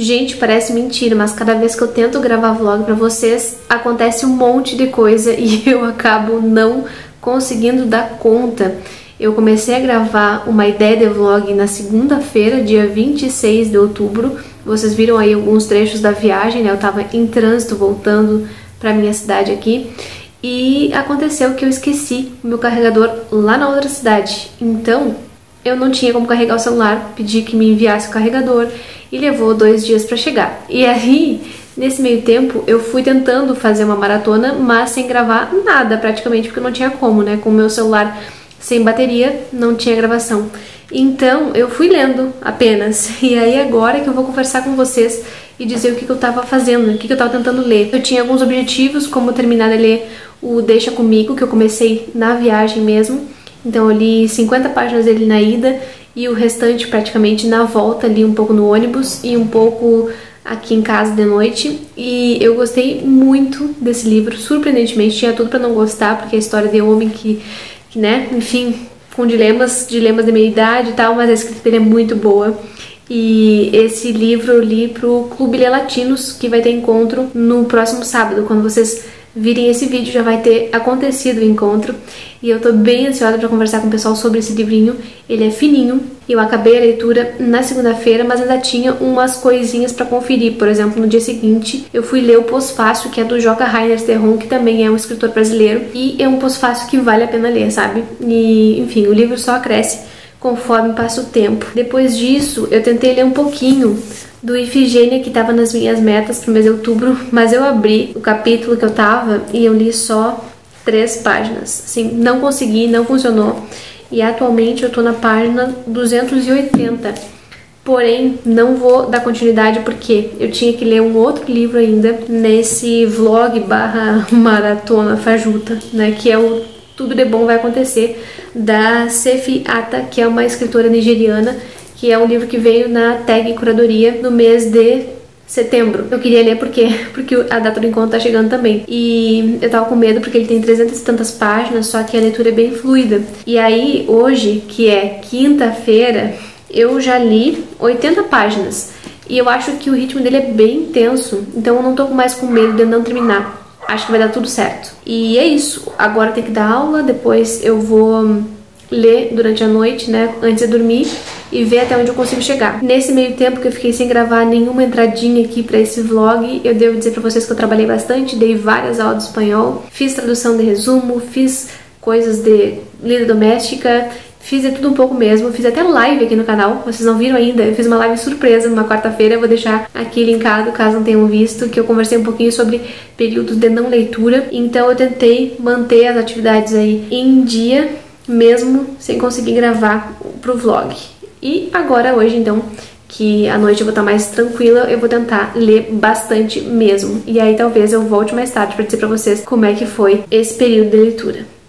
Gente, parece mentira, mas cada vez que eu tento gravar vlog para vocês, acontece um monte de coisa e eu acabo não conseguindo dar conta. Eu comecei a gravar uma ideia de vlog na segunda-feira, dia 26 de outubro. Vocês viram aí alguns trechos da viagem, né? Eu tava em trânsito voltando para minha cidade aqui. E aconteceu que eu esqueci o meu carregador lá na outra cidade. Então, eu não tinha como carregar o celular, pedi que me enviasse o carregador e levou dois dias para chegar. E aí, nesse meio tempo, eu fui tentando fazer uma maratona, mas sem gravar nada praticamente, porque não tinha como, né? Com o meu celular sem bateria, não tinha gravação. Então, eu fui lendo apenas. E aí, agora que eu vou conversar com vocês e dizer o que, que eu estava fazendo, o que, que eu estava tentando ler. Eu tinha alguns objetivos, como terminar de ler o Deixa Comigo, que eu comecei na viagem mesmo então eu li 50 páginas dele na ida e o restante praticamente na volta, li um pouco no ônibus e um pouco aqui em casa de noite. E eu gostei muito desse livro, surpreendentemente, tinha tudo para não gostar, porque é a história de um homem que, que, né, enfim, com dilemas, dilemas de meia idade e tal, mas a escrita dele é muito boa. E esse livro eu li pro Clube Latinos, que vai ter encontro no próximo sábado, quando vocês virem esse vídeo já vai ter acontecido o encontro e eu tô bem ansiosa para conversar com o pessoal sobre esse livrinho. Ele é fininho. Eu acabei a leitura na segunda-feira, mas ainda tinha umas coisinhas para conferir. Por exemplo, no dia seguinte, eu fui ler o Pós-Fácil, que é do Joca Rainer Terron, que também é um escritor brasileiro, e é um pós-fácil que vale a pena ler, sabe? E, enfim, o livro só cresce conforme passa o tempo. Depois disso, eu tentei ler um pouquinho do Ifigênia que estava nas minhas metas para o mês de outubro, mas eu abri o capítulo que eu tava e eu li só três páginas. Assim, não consegui, não funcionou. E atualmente eu tô na página 280. Porém, não vou dar continuidade porque eu tinha que ler um outro livro ainda nesse vlog barra maratona fajuta, né? Que é o Tudo de Bom Vai Acontecer, da Sefi Ata, que é uma escritora nigeriana que é um livro que veio na tag curadoria no mês de setembro. Eu queria ler porque porque a data do encontro tá chegando também. E eu tava com medo porque ele tem 300 e tantas páginas, só que a leitura é bem fluida. E aí, hoje, que é quinta-feira, eu já li 80 páginas. E eu acho que o ritmo dele é bem intenso, então eu não tô mais com medo de não terminar. Acho que vai dar tudo certo. E é isso. Agora tem que dar aula, depois eu vou ler durante a noite, né, antes de dormir e ver até onde eu consigo chegar. Nesse meio tempo que eu fiquei sem gravar nenhuma entradinha aqui para esse vlog, eu devo dizer para vocês que eu trabalhei bastante, dei várias aulas de espanhol, fiz tradução de resumo, fiz coisas de lida doméstica, Fiz tudo um pouco mesmo, fiz até live aqui no canal, vocês não viram ainda, eu fiz uma live surpresa numa quarta-feira, vou deixar aqui linkado caso não tenham visto, que eu conversei um pouquinho sobre períodos de não leitura, então eu tentei manter as atividades aí em dia, mesmo sem conseguir gravar pro vlog. E agora, hoje, então, que a noite eu vou estar mais tranquila, eu vou tentar ler bastante mesmo. E aí talvez eu volte mais tarde para dizer para vocês como é que foi esse período de leitura.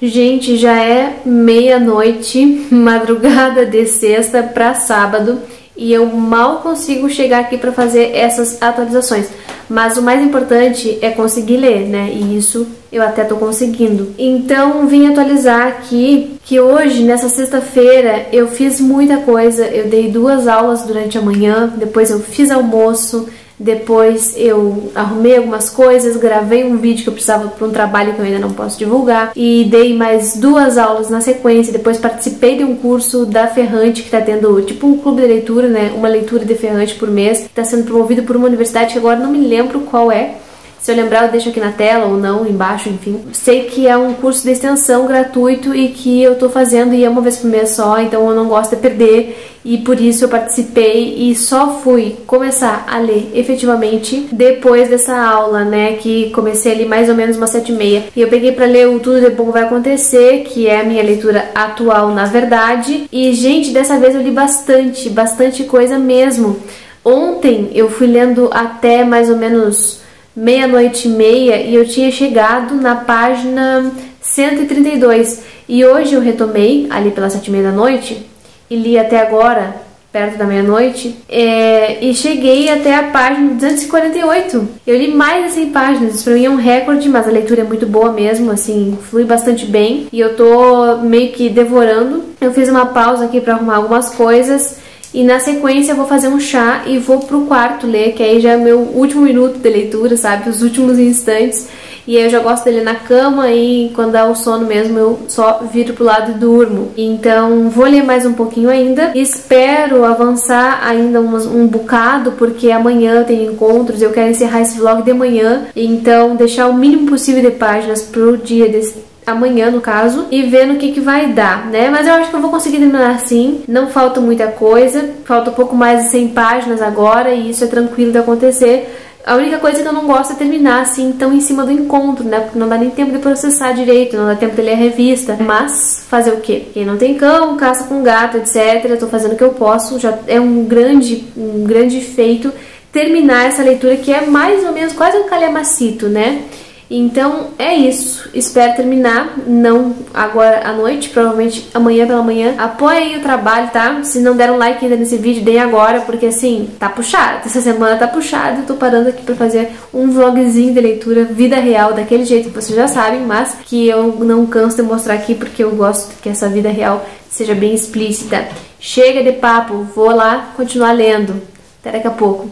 Gente, já é meia-noite, madrugada de sexta para sábado e eu mal consigo chegar aqui para fazer essas atualizações. Mas o mais importante é conseguir ler, né? E isso eu até tô conseguindo. Então vim atualizar aqui que hoje, nessa sexta-feira, eu fiz muita coisa. Eu dei duas aulas durante a manhã, depois eu fiz almoço, depois eu arrumei algumas coisas, gravei um vídeo que eu precisava para um trabalho que eu ainda não posso divulgar e dei mais duas aulas na sequência. Depois participei de um curso da Ferrante que está tendo tipo um clube de leitura, né? Uma leitura de Ferrante por mês, está sendo promovido por uma universidade que agora não me lembro qual é. Se eu lembrar, eu deixo aqui na tela ou não, embaixo, enfim. Sei que é um curso de extensão gratuito e que eu tô fazendo e é uma vez por mês só, então eu não gosto de perder e por isso eu participei e só fui começar a ler efetivamente depois dessa aula, né, que comecei ali mais ou menos umas sete e meia. E eu peguei para ler o Tudo de Bom Vai Acontecer, que é a minha leitura atual na verdade. E, gente, dessa vez eu li bastante, bastante coisa mesmo. Ontem eu fui lendo até mais ou menos meia-noite e meia e eu tinha chegado na página 132. E hoje eu retomei, ali pelas sete e meia da noite, e li até agora, perto da meia-noite, é, e cheguei até a página 248. Eu li mais de 100 páginas, isso pra mim é um recorde, mas a leitura é muito boa mesmo, assim, flui bastante bem, e eu tô meio que devorando. Eu fiz uma pausa aqui para arrumar algumas coisas, e na sequência eu vou fazer um chá e vou pro quarto ler, que aí já é meu último minuto de leitura, sabe? Os últimos instantes. E aí eu já gosto dele na cama e quando dá o sono mesmo eu só viro pro lado e durmo. Então vou ler mais um pouquinho ainda. Espero avançar ainda um, um bocado porque amanhã tem encontros. Eu quero encerrar esse vlog de manhã. Então deixar o mínimo possível de páginas pro dia desse amanhã no caso, e ver no que que vai dar, né? Mas eu acho que eu vou conseguir terminar assim, não falta muita coisa, falta um pouco mais de 100 páginas agora e isso é tranquilo de acontecer. A única coisa que eu não gosto é terminar assim, tão em cima do encontro, né? Porque não dá nem tempo de processar direito, não dá tempo de ler a revista. Mas, fazer o quê? Quem não tem cão, caça com gato, etc. Eu tô fazendo o que eu posso, já é um grande, um grande feito terminar essa leitura que é mais ou menos quase um calhamacito, né? Então é isso. Espero terminar, não agora à noite, provavelmente amanhã pela manhã. Apoiem o trabalho, tá? Se não deram like ainda nesse vídeo, deem agora, porque assim, tá puxado. Essa semana tá puxado. Tô parando aqui pra fazer um vlogzinho de leitura, vida real, daquele jeito que vocês já sabem, mas que eu não canso de mostrar aqui porque eu gosto que essa vida real seja bem explícita. Chega de papo, vou lá continuar lendo. Até daqui a pouco.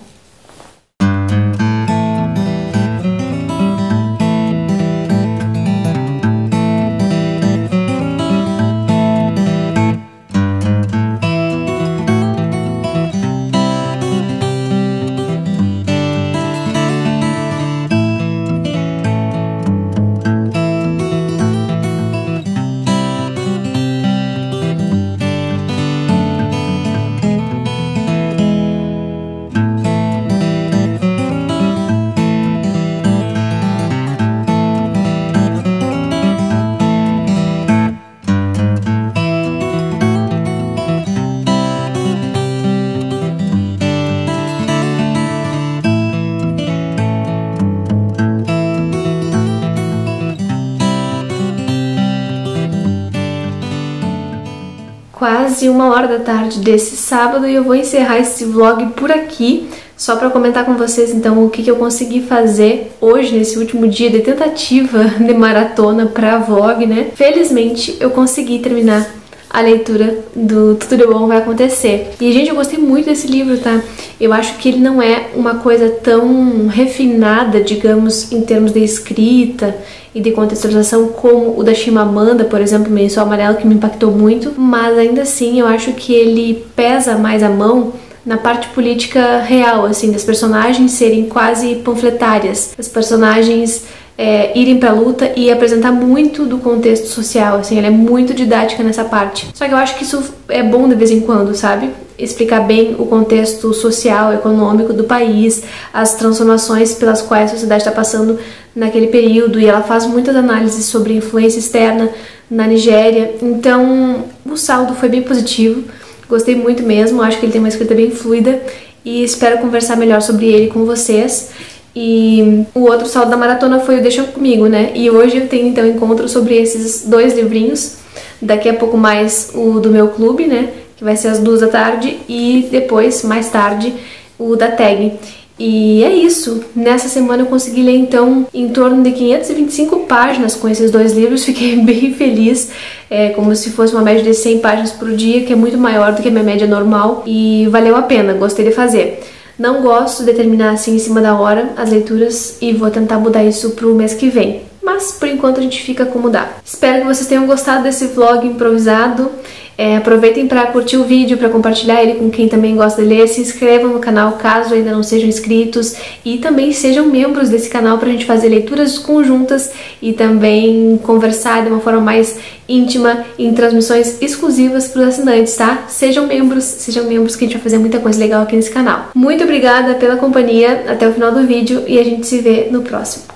Quase uma hora da tarde desse sábado e eu vou encerrar esse vlog por aqui, só para comentar com vocês então o que, que eu consegui fazer hoje, nesse último dia de tentativa de maratona para vlog, né? Felizmente eu consegui terminar a leitura do Tudo de Bom Vai Acontecer. E, gente, eu gostei muito desse livro, tá? Eu acho que ele não é uma coisa tão refinada, digamos, em termos de escrita e de contextualização como o da Chimamanda, por exemplo, Menção Amarelo, que me impactou muito, mas ainda assim eu acho que ele pesa mais a mão na parte política real, assim, das personagens serem quase panfletárias, as personagens é, irem pra luta e apresentar muito do contexto social, assim, ela é muito didática nessa parte. Só que eu acho que isso é bom de vez em quando, sabe? Explicar bem o contexto social, econômico do país, as transformações pelas quais a sociedade está passando naquele período, e ela faz muitas análises sobre influência externa na Nigéria. Então, o saldo foi bem positivo, gostei muito mesmo, acho que ele tem uma escrita bem fluida e espero conversar melhor sobre ele com vocês. E o outro saldo da maratona foi o Deixa Comigo, né? E hoje eu tenho então encontro sobre esses dois livrinhos. Daqui a pouco mais o do meu clube, né? Que vai ser às duas da tarde. E depois, mais tarde, o da tag. E é isso. Nessa semana eu consegui ler então em torno de 525 páginas com esses dois livros. Fiquei bem feliz, é como se fosse uma média de 100 páginas por dia, que é muito maior do que a minha média normal e valeu a pena. Gostei de fazer. Não gosto de terminar assim em cima da hora as leituras e vou tentar mudar isso pro mês que vem. Mas por enquanto a gente fica como dá. Espero que vocês tenham gostado desse vlog improvisado. É, aproveitem para curtir o vídeo, para compartilhar ele com quem também gosta de ler. Se inscrevam no canal caso ainda não sejam inscritos e também sejam membros desse canal para a gente fazer leituras conjuntas e também conversar de uma forma mais íntima em transmissões exclusivas para os assinantes, tá? Sejam membros, sejam membros que a gente vai fazer muita coisa legal aqui nesse canal. Muito obrigada pela companhia até o final do vídeo e a gente se vê no próximo.